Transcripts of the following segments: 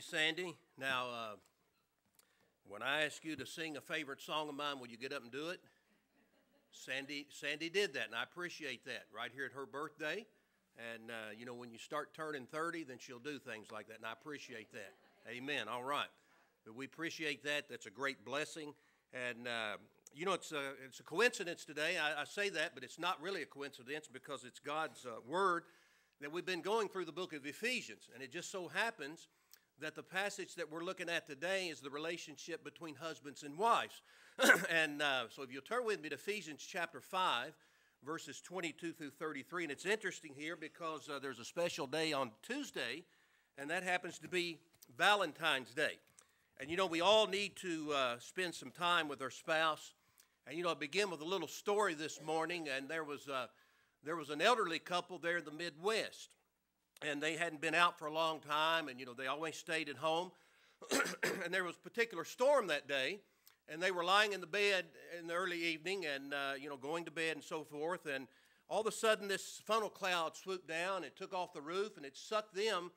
you, Sandy. Now, uh, when I ask you to sing a favorite song of mine, will you get up and do it? Sandy, Sandy did that, and I appreciate that right here at her birthday. And, uh, you know, when you start turning 30, then she'll do things like that. And I appreciate that. Amen. All right. But we appreciate that. That's a great blessing. And, uh, you know, it's a, it's a coincidence today. I, I, say that, but it's not really a coincidence because it's God's uh, word that we've been going through the book of Ephesians. And it just so happens that the passage that we're looking at today is the relationship between husbands and wives. and uh, so if you'll turn with me to Ephesians chapter 5, verses 22 through 33. And it's interesting here because uh, there's a special day on Tuesday, and that happens to be Valentine's Day. And you know, we all need to uh, spend some time with our spouse. And you know, I begin with a little story this morning, and there was, uh, there was an elderly couple there in the Midwest. And they hadn't been out for a long time, and you know, they always stayed at home. and there was a particular storm that day, and they were lying in the bed in the early evening and uh, you know going to bed and so forth and all of a sudden this funnel cloud swooped down it took off the roof and it sucked them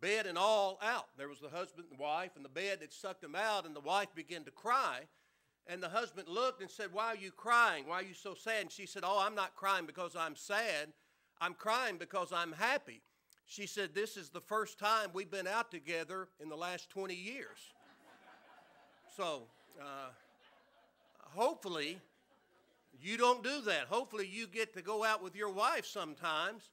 bed and all out. There was the husband and wife and the bed that sucked them out and the wife began to cry and the husband looked and said why are you crying? Why are you so sad? And she said oh i'm not crying because i'm sad. I'm crying because i'm happy she said this is the first time we've been out together in the last 20 years so uh, hopefully, you don't do that. Hopefully, you get to go out with your wife sometimes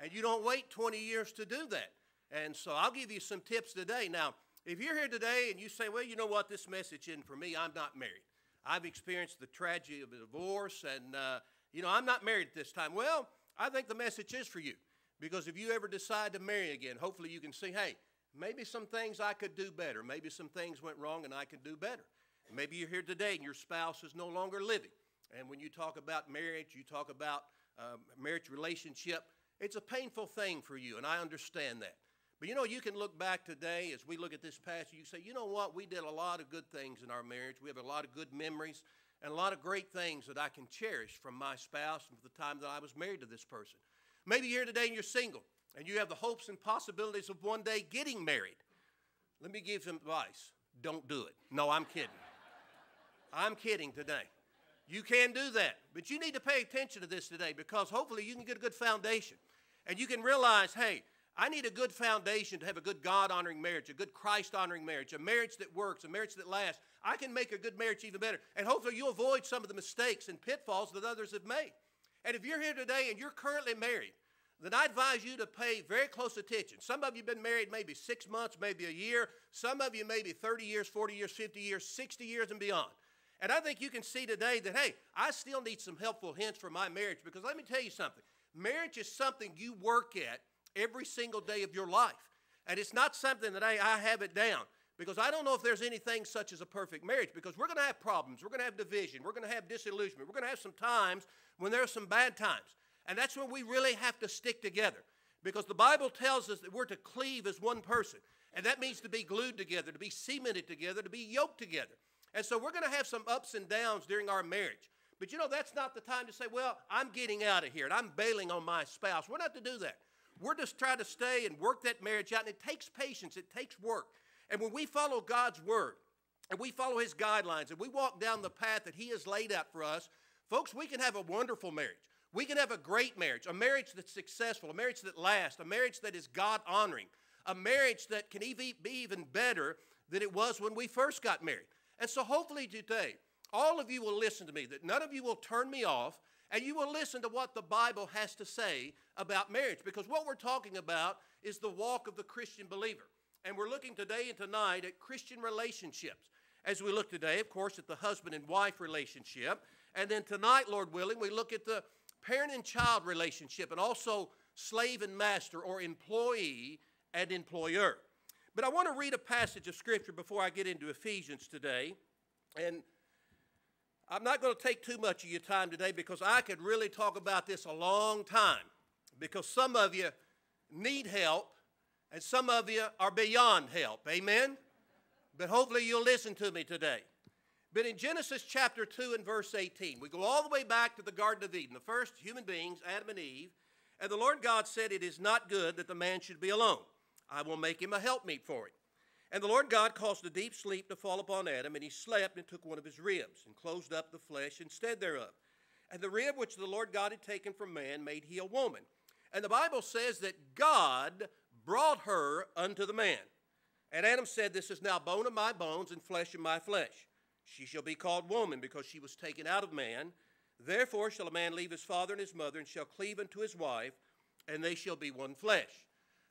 and you don't wait 20 years to do that. And so I'll give you some tips today. Now, if you're here today and you say, well, you know what, this message isn't for me, I'm not married. I've experienced the tragedy of a divorce and, uh, you know, I'm not married at this time. Well, I think the message is for you because if you ever decide to marry again, hopefully you can see, hey, maybe some things I could do better. Maybe some things went wrong and I could do better. Maybe you're here today and your spouse is no longer living. And when you talk about marriage, you talk about uh, marriage relationship, it's a painful thing for you, and I understand that. But you know, you can look back today as we look at this passage, you say, you know what, we did a lot of good things in our marriage. We have a lot of good memories and a lot of great things that I can cherish from my spouse and from the time that I was married to this person. Maybe you're here today and you're single and you have the hopes and possibilities of one day getting married. Let me give some advice. Don't do it. No, I'm kidding. I'm kidding today. You can do that, but you need to pay attention to this today because hopefully you can get a good foundation. And you can realize, hey, I need a good foundation to have a good God honoring marriage, a good Christ honoring marriage, a marriage that works, a marriage that lasts. I can make a good marriage even better. And hopefully you'll avoid some of the mistakes and pitfalls that others have made. And if you're here today and you're currently married, then I advise you to pay very close attention. Some of you have been married maybe six months, maybe a year. Some of you maybe 30 years, 40 years, 50 years, 60 years, and beyond. And I think you can see today that, hey, I still need some helpful hints for my marriage because let me tell you something. Marriage is something you work at every single day of your life. And it's not something that I, I have it down because I don't know if there's anything such as a perfect marriage because we're going to have problems. We're going to have division. We're going to have disillusionment. We're going to have some times when there are some bad times. And that's when we really have to stick together because the Bible tells us that we're to cleave as one person. And that means to be glued together, to be cemented together, to be yoked together. And so we're going to have some ups and downs during our marriage. But you know, that's not the time to say, well, I'm getting out of here and I'm bailing on my spouse. We're not to do that. We're just trying to stay and work that marriage out. And it takes patience, it takes work. And when we follow God's word and we follow his guidelines and we walk down the path that he has laid out for us, folks, we can have a wonderful marriage. We can have a great marriage, a marriage that's successful, a marriage that lasts, a marriage that is God honoring, a marriage that can even be even better than it was when we first got married. And so hopefully today, all of you will listen to me, that none of you will turn me off, and you will listen to what the Bible has to say about marriage. Because what we're talking about is the walk of the Christian believer. And we're looking today and tonight at Christian relationships. As we look today, of course, at the husband and wife relationship. And then tonight, Lord willing, we look at the parent and child relationship and also slave and master or employee and employer. But I want to read a passage of Scripture before I get into Ephesians today. And I'm not going to take too much of your time today because I could really talk about this a long time. Because some of you need help and some of you are beyond help. Amen? But hopefully you'll listen to me today. But in Genesis chapter 2 and verse 18, we go all the way back to the Garden of Eden, the first human beings, Adam and Eve. And the Lord God said, It is not good that the man should be alone. I will make him a helpmeet for him. And the Lord God caused a deep sleep to fall upon Adam, and he slept and took one of his ribs, and closed up the flesh instead thereof. And the rib which the Lord God had taken from man made he a woman. And the Bible says that God brought her unto the man. And Adam said, This is now bone of my bones and flesh of my flesh. She shall be called woman because she was taken out of man. Therefore shall a man leave his father and his mother and shall cleave unto his wife, and they shall be one flesh.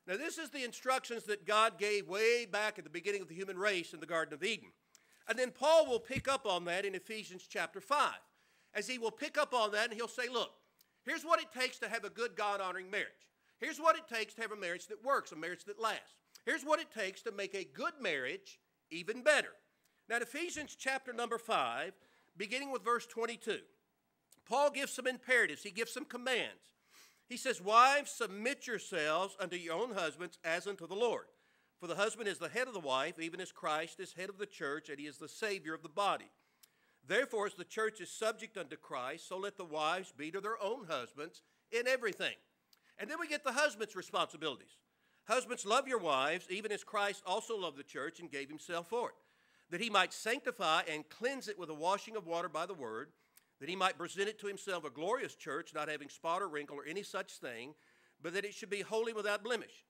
Now, this is the instructions that God gave way back at the beginning of the human race in the Garden of Eden. And then Paul will pick up on that in Ephesians chapter 5. As he will pick up on that and he'll say, Look, here's what it takes to have a good God honoring marriage. Here's what it takes to have a marriage that works, a marriage that lasts. Here's what it takes to make a good marriage even better. Now, Ephesians chapter number 5, beginning with verse 22, Paul gives some imperatives, he gives some commands. He says, Wives, submit yourselves unto your own husbands as unto the Lord. For the husband is the head of the wife, even as Christ is head of the church, and he is the Savior of the body. Therefore, as the church is subject unto Christ, so let the wives be to their own husbands in everything. And then we get the husband's responsibilities. Husbands, love your wives, even as Christ also loved the church and gave himself for it, that he might sanctify and cleanse it with the washing of water by the word that he might present it to himself a glorious church, not having spot or wrinkle or any such thing, but that it should be holy without blemish.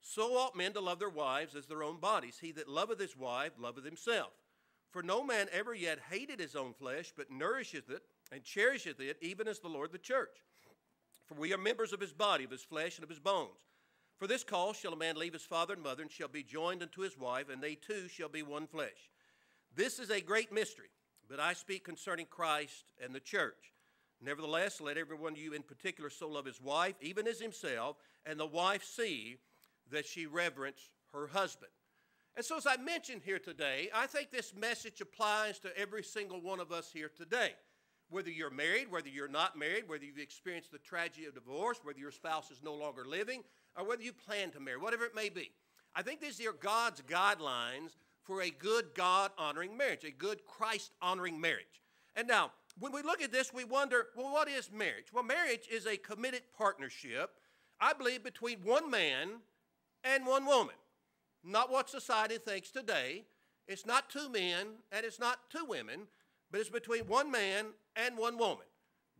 So ought men to love their wives as their own bodies. He that loveth his wife loveth himself. For no man ever yet hated his own flesh, but nourisheth it and cherisheth it, even as the Lord the church. For we are members of his body, of his flesh, and of his bones. For this cause shall a man leave his father and mother, and shall be joined unto his wife, and they two shall be one flesh. This is a great mystery but I speak concerning Christ and the church. Nevertheless, let every one of you in particular so love his wife, even as himself, and the wife see that she reverence her husband. And so, as I mentioned here today, I think this message applies to every single one of us here today. Whether you're married, whether you're not married, whether you've experienced the tragedy of divorce, whether your spouse is no longer living, or whether you plan to marry, whatever it may be. I think these are God's guidelines for a good God honoring marriage, a good Christ honoring marriage. And now, when we look at this, we wonder well, what is marriage? Well, marriage is a committed partnership, I believe, between one man and one woman. Not what society thinks today. It's not two men and it's not two women, but it's between one man and one woman.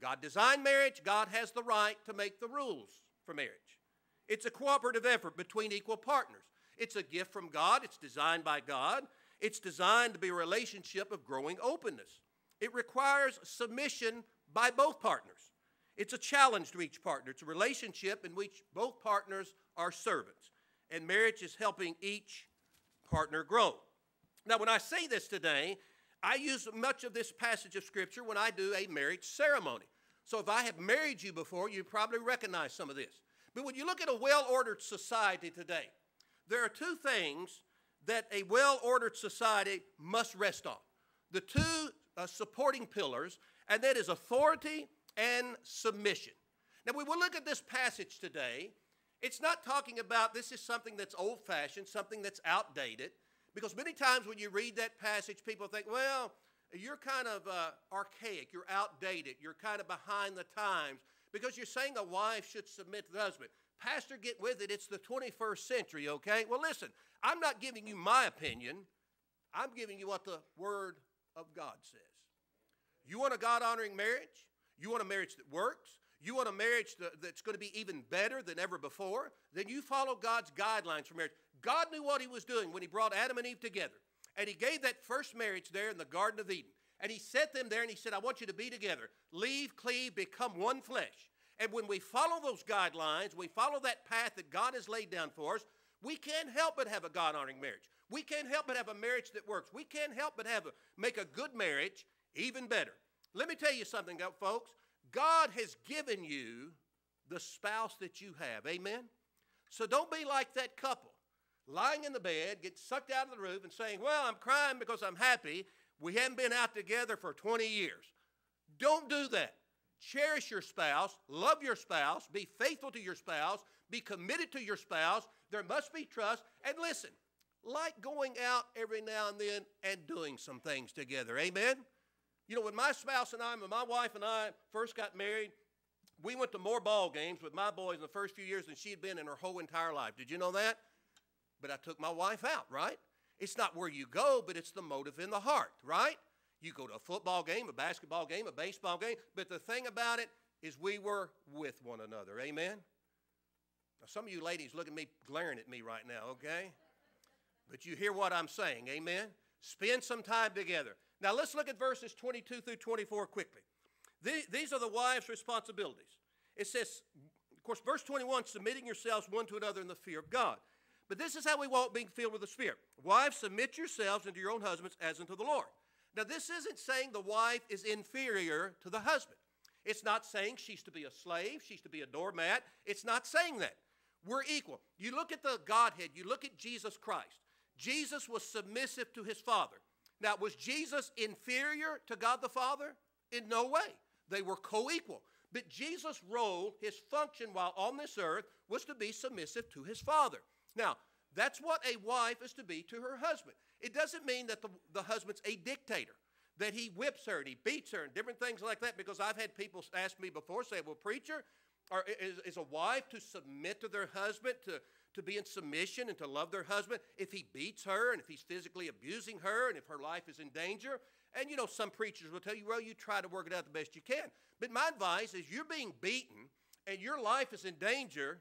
God designed marriage, God has the right to make the rules for marriage. It's a cooperative effort between equal partners. It's a gift from God, it's designed by God, it's designed to be a relationship of growing openness. It requires submission by both partners. It's a challenge to each partner. It's a relationship in which both partners are servants. And marriage is helping each partner grow. Now, when I say this today, I use much of this passage of Scripture when I do a marriage ceremony. So if I have married you before, you probably recognize some of this. But when you look at a well ordered society today, there are two things that a well ordered society must rest on the two uh, supporting pillars, and that is authority and submission. Now, we will look at this passage today. It's not talking about this is something that's old fashioned, something that's outdated, because many times when you read that passage, people think, well, you're kind of uh, archaic, you're outdated, you're kind of behind the times, because you're saying a wife should submit to the husband. Pastor, get with it. It's the 21st century, okay? Well, listen, I'm not giving you my opinion. I'm giving you what the Word of God says. You want a God honoring marriage? You want a marriage that works? You want a marriage that's going to be even better than ever before? Then you follow God's guidelines for marriage. God knew what He was doing when He brought Adam and Eve together. And He gave that first marriage there in the Garden of Eden. And He set them there and He said, I want you to be together. Leave, cleave, become one flesh. And when we follow those guidelines, we follow that path that God has laid down for us, we can't help but have a God honoring marriage. We can't help but have a marriage that works. We can't help but have a, make a good marriage even better. Let me tell you something, folks. God has given you the spouse that you have. Amen? So don't be like that couple lying in the bed, get sucked out of the roof, and saying, Well, I'm crying because I'm happy. We haven't been out together for 20 years. Don't do that. Cherish your spouse, love your spouse, be faithful to your spouse, be committed to your spouse. There must be trust. And listen, like going out every now and then and doing some things together. Amen? You know, when my spouse and I, when my wife and I first got married, we went to more ball games with my boys in the first few years than she had been in her whole entire life. Did you know that? But I took my wife out, right? It's not where you go, but it's the motive in the heart, right? You go to a football game, a basketball game, a baseball game, but the thing about it is we were with one another. Amen? Now, some of you ladies look at me glaring at me right now, okay? But you hear what I'm saying, amen? Spend some time together. Now let's look at verses 22 through 24 quickly. These are the wives' responsibilities. It says, of course, verse 21 submitting yourselves one to another in the fear of God. But this is how we walk being filled with the Spirit. Wives, submit yourselves unto your own husbands as unto the Lord. Now, this isn't saying the wife is inferior to the husband. It's not saying she's to be a slave, she's to be a doormat. It's not saying that. We're equal. You look at the Godhead, you look at Jesus Christ. Jesus was submissive to his Father. Now, was Jesus inferior to God the Father? In no way. They were co equal. But Jesus' role, his function while on this earth, was to be submissive to his Father. Now, that's what a wife is to be to her husband. It doesn't mean that the, the husband's a dictator, that he whips her and he beats her and different things like that, because I've had people ask me before, say, well, preacher, or is, is a wife to submit to their husband, to, to be in submission and to love their husband if he beats her and if he's physically abusing her and if her life is in danger? And you know, some preachers will tell you, well, you try to work it out the best you can. But my advice is you're being beaten and your life is in danger,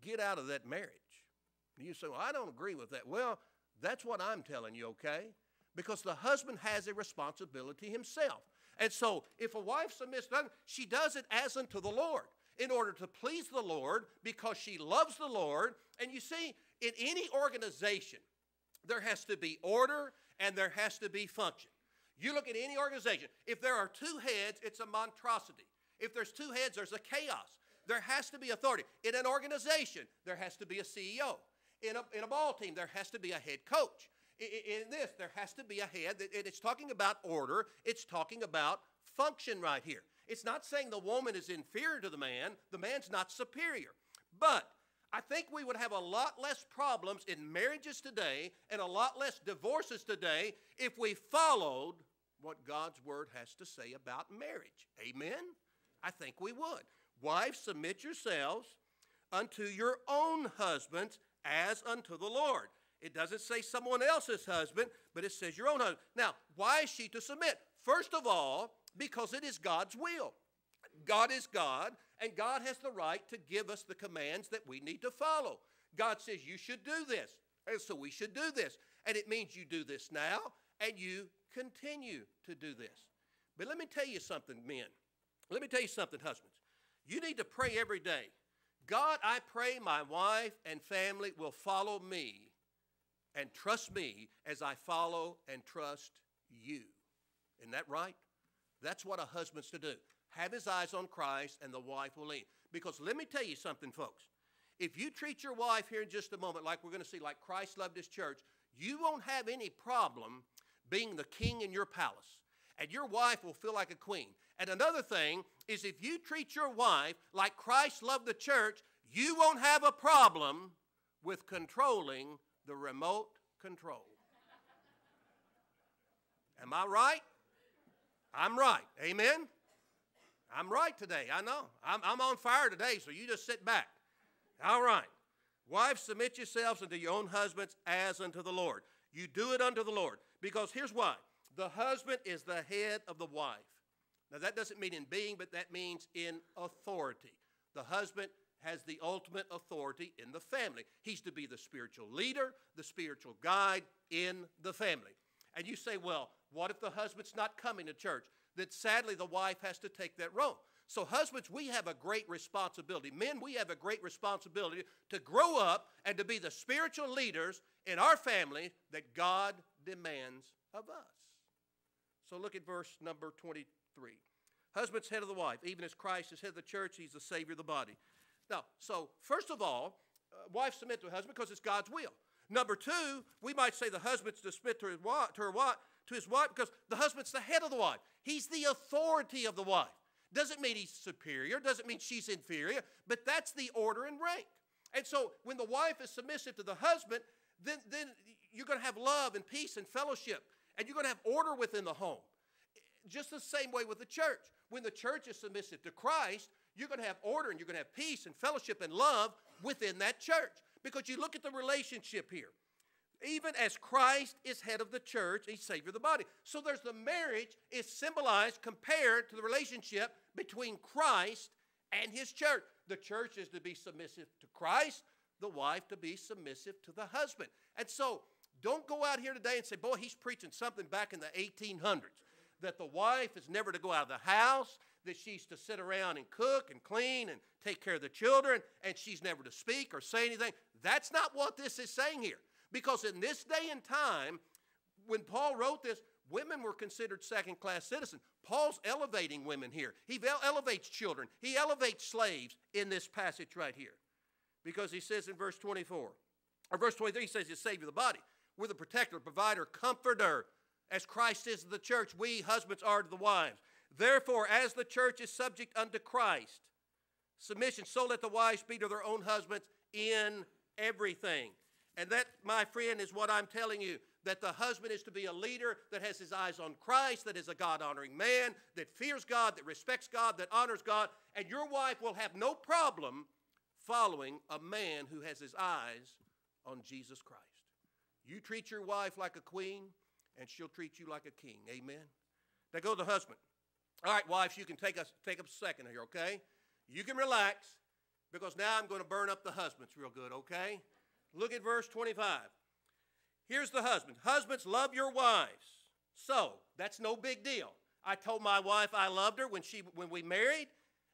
get out of that marriage. You say, well, I don't agree with that. Well, that's what I'm telling you, okay? Because the husband has a responsibility himself. And so if a wife submits, she does it as unto the Lord in order to please the Lord because she loves the Lord. And you see, in any organization, there has to be order and there has to be function. You look at any organization, if there are two heads, it's a monstrosity. If there's two heads, there's a chaos. There has to be authority. In an organization, there has to be a CEO. In a, in a ball team, there has to be a head coach. In, in this, there has to be a head. It's talking about order, it's talking about function right here. It's not saying the woman is inferior to the man, the man's not superior. But I think we would have a lot less problems in marriages today and a lot less divorces today if we followed what God's word has to say about marriage. Amen? I think we would. Wives, submit yourselves unto your own husbands as unto the Lord. It doesn't say someone else's husband, but it says your own husband. Now, why is she to submit? First of all, because it is God's will. God is God, and God has the right to give us the commands that we need to follow. God says you should do this, and so we should do this. And it means you do this now, and you continue to do this. But let me tell you something, men. Let me tell you something, husbands. You need to pray every day God, I pray my wife and family will follow me and trust me as I follow and trust you. Isn't that right? That's what a husband's to do. Have his eyes on Christ, and the wife will lead. Because let me tell you something, folks. If you treat your wife here in just a moment, like we're going to see, like Christ loved his church, you won't have any problem being the king in your palace. And your wife will feel like a queen. And another thing is if you treat your wife like Christ loved the church, you won't have a problem with controlling the remote control. Am I right? I'm right. Amen? I'm right today. I know. I'm, I'm on fire today, so you just sit back. All right. Wives, submit yourselves unto your own husbands as unto the Lord. You do it unto the Lord. Because here's why the husband is the head of the wife. Now, that doesn't mean in being, but that means in authority. The husband has the ultimate authority in the family. He's to be the spiritual leader, the spiritual guide in the family. And you say, well, what if the husband's not coming to church? That sadly the wife has to take that role. So, husbands, we have a great responsibility. Men, we have a great responsibility to grow up and to be the spiritual leaders in our family that God demands of us. So, look at verse number 23. Husband's head of the wife, even as Christ is head of the church, he's the Savior of the body. Now, so first of all, uh, wife submit to her husband because it's God's will. Number two, we might say the husband's to submit to, his wife, to her wife, to his wife because the husband's the head of the wife. He's the authority of the wife. Doesn't mean he's superior, doesn't mean she's inferior, but that's the order and rank. And so when the wife is submissive to the husband, then, then you're going to have love and peace and fellowship, and you're going to have order within the home. Just the same way with the church. When the church is submissive to Christ, you're going to have order and you're going to have peace and fellowship and love within that church. Because you look at the relationship here even as Christ is head of the church, he's Savior of the body. So there's the marriage is symbolized compared to the relationship between Christ and his church. The church is to be submissive to Christ, the wife to be submissive to the husband. And so, don't go out here today and say, boy, he's preaching something back in the 1800s that the wife is never to go out of the house, that she's to sit around and cook and clean and take care of the children, and she's never to speak or say anything. That's not what this is saying here. Because in this day and time, when Paul wrote this, women were considered second class citizens. Paul's elevating women here. He elevates children, he elevates slaves in this passage right here. Because he says in verse 24, or verse 23, he says, Savior of the body. We're the protector, provider, comforter. As Christ is to the church, we husbands are to the wives. Therefore, as the church is subject unto Christ, submission, so let the wives be to their own husbands in everything. And that, my friend, is what I'm telling you that the husband is to be a leader that has his eyes on Christ, that is a God honoring man, that fears God, that respects God, that honors God, and your wife will have no problem following a man who has his eyes on Jesus Christ. You treat your wife like a queen, and she'll treat you like a king. Amen. Now go to the husband. All right, wives, you can take us take a second here, okay? You can relax because now I'm going to burn up the husbands real good, okay? Look at verse 25. Here's the husband. Husbands, love your wives. So, that's no big deal. I told my wife I loved her when she when we married,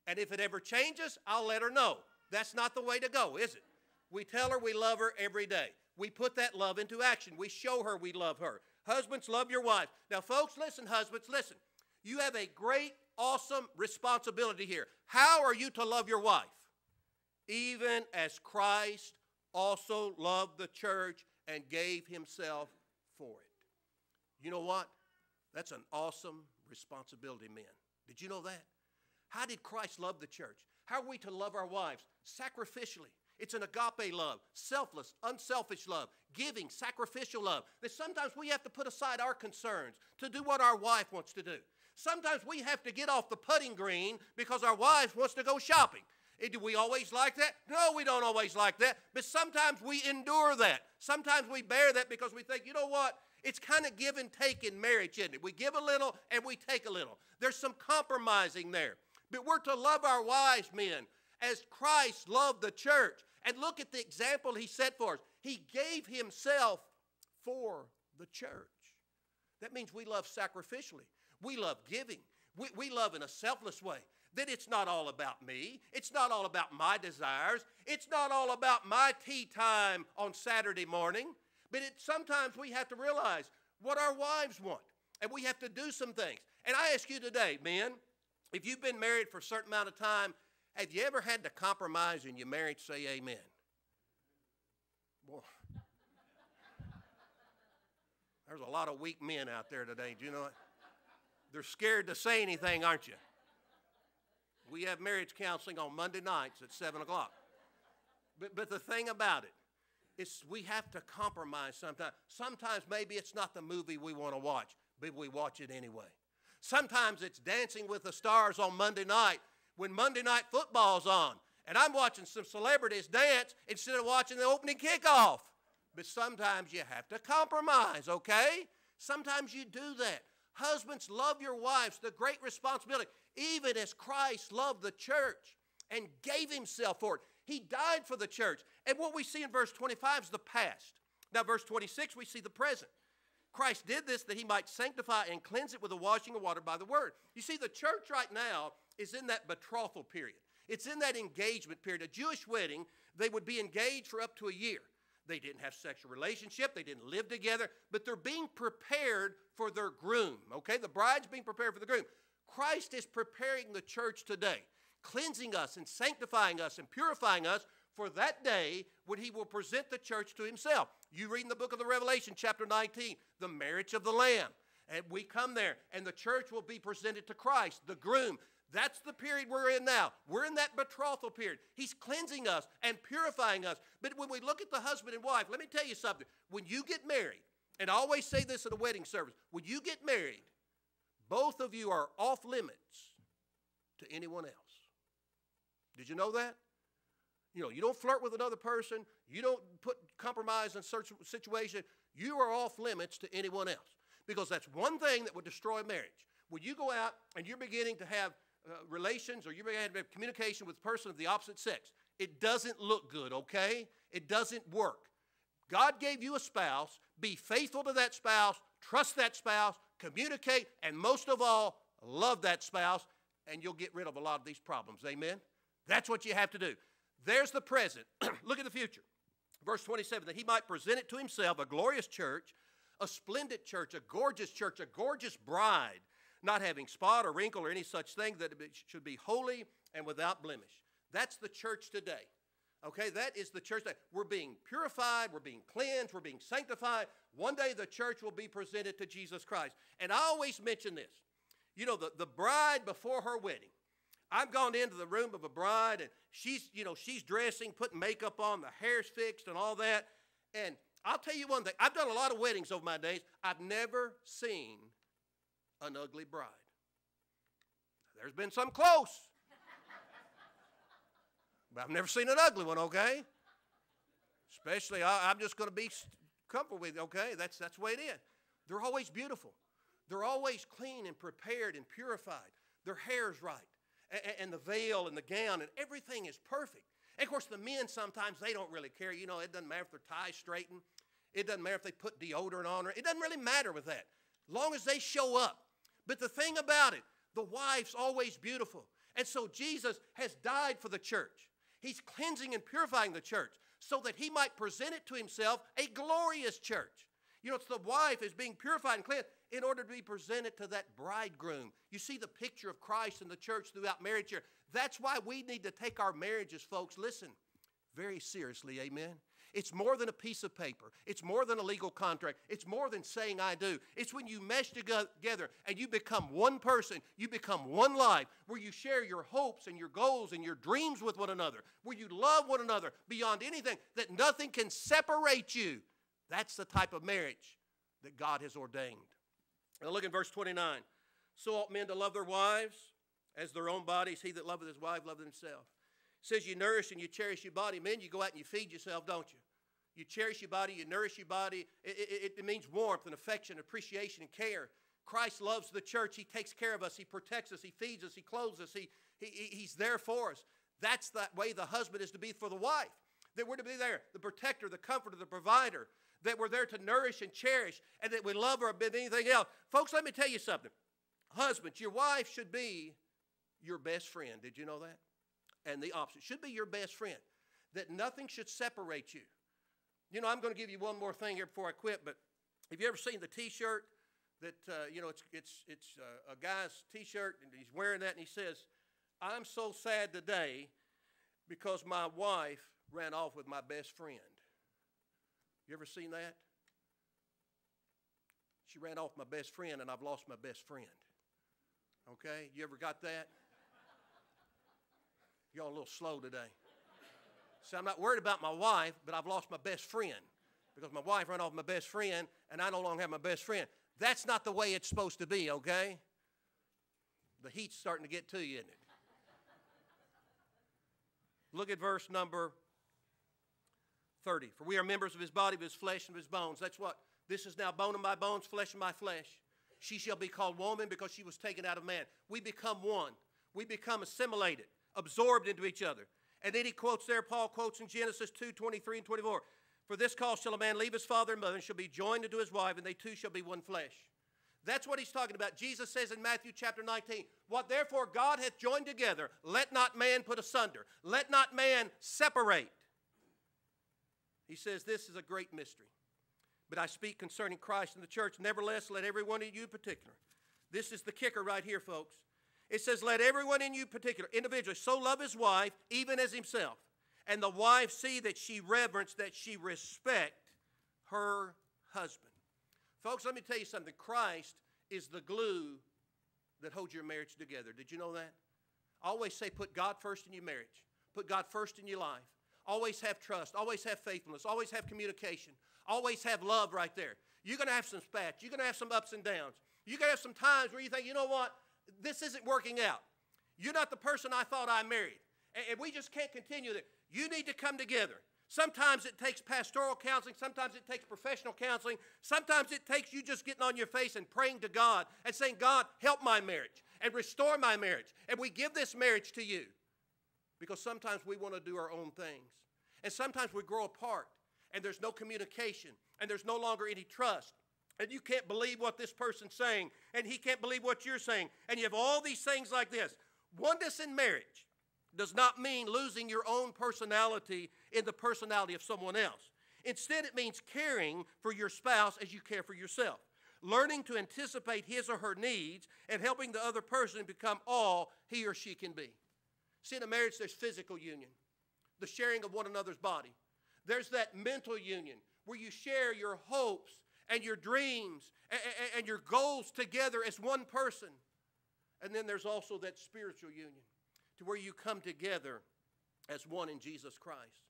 and if it ever changes, I'll let her know. That's not the way to go, is it? We tell her we love her every day. We put that love into action. We show her we love her. Husbands, love your wives. Now, folks, listen, husbands, listen. You have a great, awesome responsibility here. How are you to love your wife? Even as Christ also loved the church and gave himself for it. You know what? That's an awesome responsibility, men. Did you know that? How did Christ love the church? How are we to love our wives? Sacrificially. It's an agape love, selfless, unselfish love, giving, sacrificial love. That sometimes we have to put aside our concerns to do what our wife wants to do. Sometimes we have to get off the putting green because our wife wants to go shopping. Eh, do we always like that? No, we don't always like that. But sometimes we endure that. Sometimes we bear that because we think, you know what? It's kind of give and take in marriage, isn't it? We give a little and we take a little. There's some compromising there. But we're to love our wives, men, as Christ loved the church. And look at the example he set for us. He gave himself for the church. That means we love sacrificially, we love giving, we, we love in a selfless way. That it's not all about me. It's not all about my desires. It's not all about my tea time on Saturday morning. But it, sometimes we have to realize what our wives want. And we have to do some things. And I ask you today, men, if you've been married for a certain amount of time, have you ever had to compromise in your marriage? Say amen. Boy, there's a lot of weak men out there today. Do you know it? They're scared to say anything, aren't you? We have marriage counseling on Monday nights at 7 o'clock. But, but the thing about it is we have to compromise sometimes. Sometimes maybe it's not the movie we want to watch, but we watch it anyway. Sometimes it's Dancing with the Stars on Monday night when Monday night football's on. And I'm watching some celebrities dance instead of watching the opening kickoff. But sometimes you have to compromise, okay? Sometimes you do that. Husbands, love your wives, the great responsibility, even as Christ loved the church and gave himself for it. He died for the church. And what we see in verse 25 is the past. Now, verse 26, we see the present. Christ did this that he might sanctify and cleanse it with the washing of water by the word. You see, the church right now is in that betrothal period. It's in that engagement period. A Jewish wedding, they would be engaged for up to a year. They didn't have sexual relationship, they didn't live together, but they're being prepared for their groom. Okay? The bride's being prepared for the groom. Christ is preparing the church today, cleansing us and sanctifying us and purifying us for that day when he will present the church to himself. You read in the book of the Revelation, chapter 19, the marriage of the Lamb. And we come there, and the church will be presented to Christ, the groom. That's the period we're in now. We're in that betrothal period. He's cleansing us and purifying us. But when we look at the husband and wife, let me tell you something. When you get married, and I always say this at a wedding service when you get married, both of you are off limits to anyone else. Did you know that? You know, you don't flirt with another person, you don't put compromise in such situation. You are off limits to anyone else because that's one thing that would destroy marriage. When you go out and you're beginning to have uh, relations or you may have communication with a person of the opposite sex. It doesn't look good, okay? It doesn't work. God gave you a spouse. Be faithful to that spouse, trust that spouse, communicate, and most of all, love that spouse, and you'll get rid of a lot of these problems. Amen? That's what you have to do. There's the present. Look at the future. Verse 27 that he might present it to himself, a glorious church, a splendid church, a gorgeous church, a gorgeous bride, not having spot or wrinkle or any such thing, that it should be holy and without blemish. That's the church today. Okay, that is the church that we're being purified, we're being cleansed, we're being sanctified. One day the church will be presented to Jesus Christ. And I always mention this. You know, the, the bride before her wedding. I've gone into the room of a bride and she's, you know, she's dressing, putting makeup on, the hair's fixed and all that. And I'll tell you one thing. I've done a lot of weddings over my days. I've never seen an ugly bride. There's been some close. but I've never seen an ugly one, okay? Especially, I, am just going to be comfortable with, okay? That's, that's the way it is. They're always beautiful. They're always clean and prepared and purified. Their hair's right. And, the veil and the gown and everything is perfect. And of course, the men sometimes they don't really care. You know, it doesn't matter if their tie's straightened. It doesn't matter if they put deodorant on her. It doesn't really matter with that, long as they show up. But the thing about it, the wife's always beautiful. And so Jesus has died for the church. He's cleansing and purifying the church so that he might present it to himself a glorious church. You know, it's the wife is being purified and cleansed in order to be presented to that bridegroom. You see the picture of Christ and the church throughout marriage here. That's why we need to take our marriages, folks, listen, very seriously, amen. It's more than a piece of paper. It's more than a legal contract. It's more than saying I do. It's when you mesh together and you become one person, you become one life, where you share your hopes and your goals and your dreams with one another, where you love one another beyond anything, that nothing can separate you. That's the type of marriage that God has ordained. Now look in verse 29. So ought men to love their wives as their own bodies. He that loveth his wife loveth himself. Says you nourish and you cherish your body. Men, you go out and you feed yourself, don't you? You cherish your body, you nourish your body. It, it, it means warmth and affection, appreciation, and care. Christ loves the church. He takes care of us. He protects us. He feeds us. He clothes us. He, he, he's there for us. That's that way the husband is to be for the wife. That we're to be there, the protector, the comforter, the provider. That we're there to nourish and cherish, and that we love her above anything else. Folks, let me tell you something. Husbands, your wife should be your best friend. Did you know that? And the opposite should be your best friend. That nothing should separate you. You know, I'm going to give you one more thing here before I quit, but have you ever seen the T-shirt that uh, you know it's it's it's uh, a guy's T-shirt and he's wearing that and he says, "I'm so sad today because my wife ran off with my best friend." You ever seen that? She ran off my best friend and I've lost my best friend. Okay, you ever got that? Y'all a little slow today. So I'm not worried about my wife, but I've lost my best friend because my wife ran off my best friend and I no longer have my best friend. That's not the way it's supposed to be, okay? The heat's starting to get to you, isn't it? Look at verse number 30. For we are members of his body, of his flesh, and of his bones. That's what this is now bone of my bones, flesh of my flesh. She shall be called woman because she was taken out of man. We become one. We become assimilated, absorbed into each other. And then he quotes there, Paul quotes in Genesis 2 23 and 24. For this cause shall a man leave his father and mother and shall be joined unto his wife, and they two shall be one flesh. That's what he's talking about. Jesus says in Matthew chapter 19, What therefore God hath joined together, let not man put asunder, let not man separate. He says, This is a great mystery. But I speak concerning Christ and the church. Nevertheless, let every one of you in particular. This is the kicker right here, folks. It says, Let everyone in you, particular, individually, so love his wife, even as himself. And the wife see that she reverence, that she respect her husband. Folks, let me tell you something. Christ is the glue that holds your marriage together. Did you know that? I always say put God first in your marriage. Put God first in your life. Always have trust. Always have faithfulness. Always have communication. Always have love right there. You're going to have some spats. You're going to have some ups and downs. You're going to have some times where you think, you know what? This isn't working out. You're not the person I thought I married. And we just can't continue that. You need to come together. Sometimes it takes pastoral counseling. Sometimes it takes professional counseling. Sometimes it takes you just getting on your face and praying to God and saying, God, help my marriage and restore my marriage. And we give this marriage to you. Because sometimes we want to do our own things. And sometimes we grow apart and there's no communication and there's no longer any trust. And you can't believe what this person's saying, and he can't believe what you're saying. And you have all these things like this. Oneness in marriage does not mean losing your own personality in the personality of someone else. Instead, it means caring for your spouse as you care for yourself, learning to anticipate his or her needs, and helping the other person become all he or she can be. See, in a marriage, there's physical union, the sharing of one another's body. There's that mental union where you share your hopes and your dreams and, your goals together as one person. And then there's also that spiritual union to where you come together as one in Jesus Christ.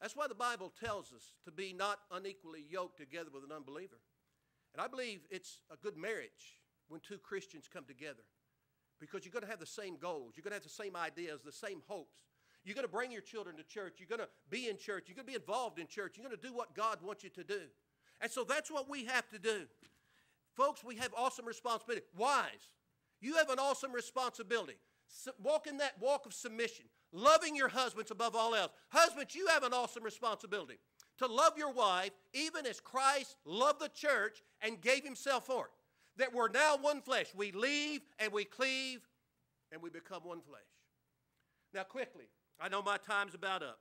That's why the Bible tells us to be not unequally yoked together with an unbeliever. And I believe it's a good marriage when two Christians come together because you're going to have the same goals, you're going to have the same ideas, the same hopes. You're going to bring your children to church, you're going to be in church, you're going to be involved in church, you're going to do what God wants you to do. And so that's what we have to do. Folks, we have awesome responsibility. Wives, you have an awesome responsibility. walk in that walk of submission, loving your husbands above all else. Husbands, you have an awesome responsibility to love your wife even as Christ loved the church and gave himself for it. That we're now one flesh. We leave and we cleave and we become one flesh. Now, quickly, I know my time's about up,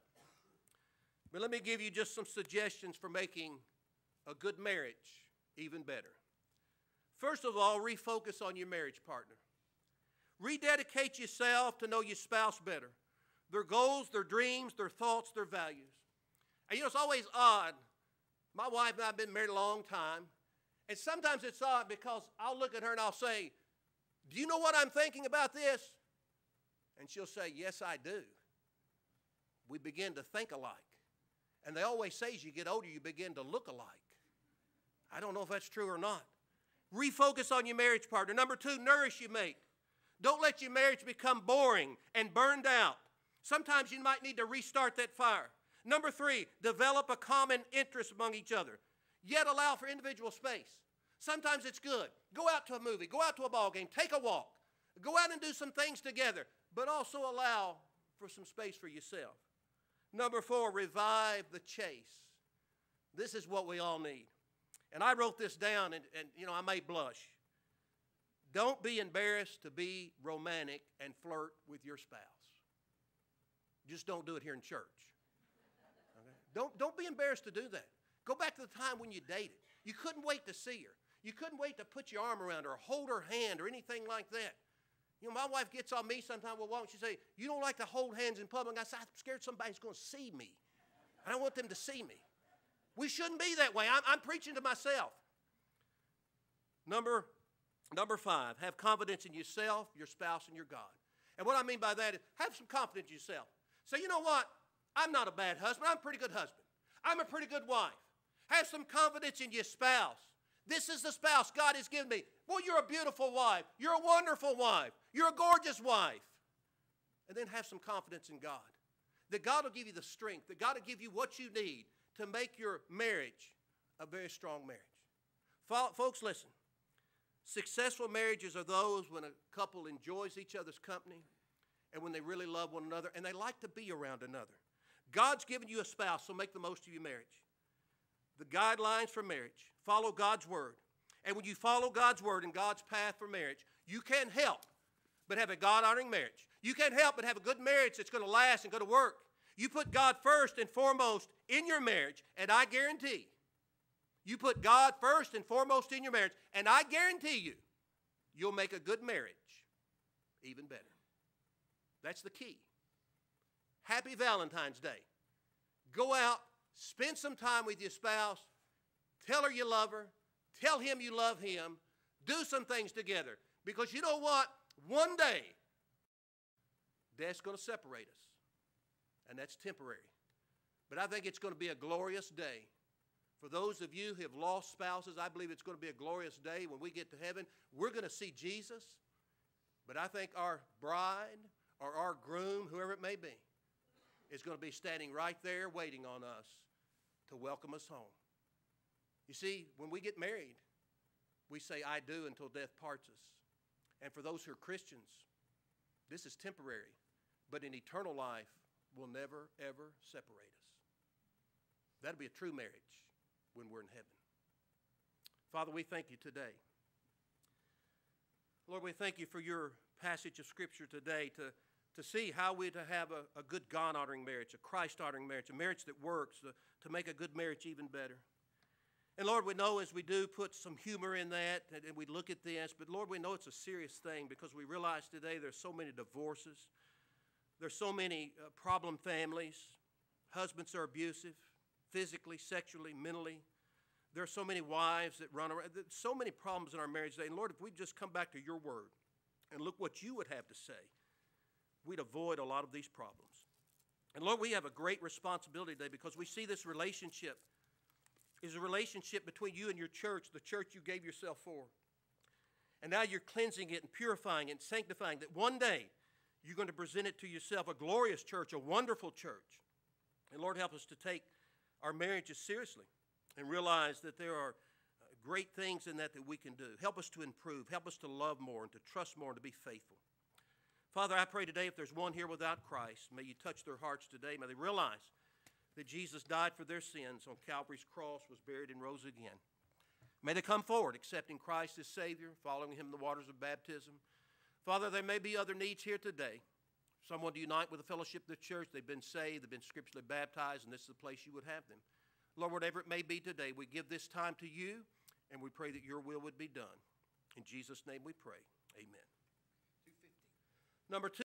but let me give you just some suggestions for making a good marriage even better. First of all, refocus on your marriage partner. Rededicate yourself to know your spouse better their goals, their dreams, their thoughts, their values. And you know, it's always odd. My wife and I have been married a long time, and sometimes it's odd because I'll look at her and I'll say, Do you know what I'm thinking about this? And she'll say, Yes, I do. We begin to think alike. And they always say as you get older, you begin to look alike. I don't know if that's true or not. Refocus on your marriage partner. Number two, nourish your mate. Don't let your marriage become boring and burned out. Sometimes you might need to restart that fire. Number three, develop a common interest among each other, yet allow for individual space. Sometimes it's good. Go out to a movie, go out to a ball game, take a walk, go out and do some things together, but also allow for some space for yourself. Number four, revive the chase. This is what we all need. And I wrote this down, and, and you know, I may blush. Don't be embarrassed to be romantic and flirt with your spouse. Just don't do it here in church. Okay? Don't, don't be embarrassed to do that. Go back to the time when you dated. You couldn't wait to see her. You couldn't wait to put your arm around her or hold her hand or anything like that. You know, my wife gets on me sometimes. Well, why don't you say, "You don't like to hold hands in public." I say, "I'm scared somebody's going to see me. I don't want them to see me." We shouldn't be that way. I'm, I'm preaching to myself. Number, number five, have confidence in yourself, your spouse, and your God. And what I mean by that is have some confidence in yourself. Say, you know what? I'm not a bad husband. I'm a pretty good husband. I'm a pretty good wife. Have some confidence in your spouse. This is the spouse God has given me. Well, you're a beautiful wife. You're a wonderful wife. You're a gorgeous wife. And then have some confidence in God. That God will give you the strength, that God will give you what you need to make your marriage a very strong marriage. Folks, listen. Successful marriages are those when a couple enjoys each other's company and when they really love one another and they like to be around another. God's given you a spouse, so make the most of your marriage. The guidelines for marriage follow God's word. And when you follow God's word and God's path for marriage, you can't help but have a God honoring marriage. You can't help but have a good marriage that's going to last and going to work. You put God first and foremost in your marriage, and I guarantee you put God first and foremost in your marriage, and I guarantee you, you'll make a good marriage even better. That's the key. Happy Valentine's Day. Go out, spend some time with your spouse, tell her you love her, tell him you love him, do some things together. Because you know what? One day, death's going to separate us and that's temporary. But I think it's going to be a glorious day. For those of you who have lost spouses, I believe it's going to be a glorious day when we get to heaven. We're going to see Jesus, but I think our bride or our groom, whoever it may be, is going to be standing right there waiting on us to welcome us home. You see, when we get married, we say, I do until death parts us. And for those who are Christians, this is temporary, but in eternal life will never, ever separate us. That'll be a true marriage when we're in heaven. Father, we thank you today. Lord, we thank you for your passage of Scripture today to, to see how we're to have a, a good God honoring marriage, a Christ honoring marriage, a marriage that works, to, to make a good marriage even better. And Lord, we know as we do put some humor in that and, and we look at this, but Lord, we know it's a serious thing because we realize today there's so many divorces, there's so many uh, problem families, husbands are abusive, physically, sexually, mentally. There are so many wives that run around. There's so many problems in our marriage today. And Lord, if we just come back to your word and look what you would have to say, we'd avoid a lot of these problems. And Lord, we have a great responsibility today because we see this relationship is a relationship between you and your church, the church you gave yourself for. And now you're cleansing it and purifying it and sanctifying that one day you're going to present it to yourself a glorious church, a wonderful church. And Lord, help us to take our marriages seriously and realize that there are uh, great things in that that we can do. Help us to improve. Help us to love more and to trust more and to be faithful. Father, I pray today if there's one here without Christ, may you touch their hearts today. May they realize that Jesus died for their sins on Calvary's cross, was buried, and rose again. May they come forward accepting Christ as Savior, following Him in the waters of baptism. Father, there may be other needs here today. Someone to unite with the fellowship of the church. They've been saved, they've been scripturally baptized, and this is the place you would have them. Lord, whatever it may be today, we give this time to you, and we pray that your will would be done. In Jesus' name we pray. Amen. Number two.